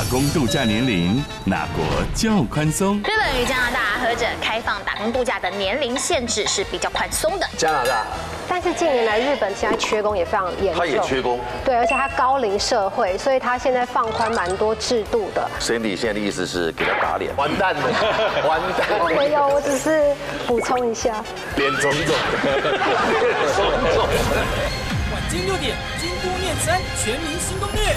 打工度假年龄哪国较宽松？日本与加拿大合者开放打工度假的年龄限制是比较宽松的？加拿大，但是近年来日本现在缺工也非常严重，他也缺工。对，而且它高龄社会，所以它现在放宽蛮多制度的。Cindy 现在的意思是给他打脸，完蛋了，完蛋了，没有，我只是补充一下。脸肿肿的，脸肿肿。晚间六点，京都念慈全民新攻略。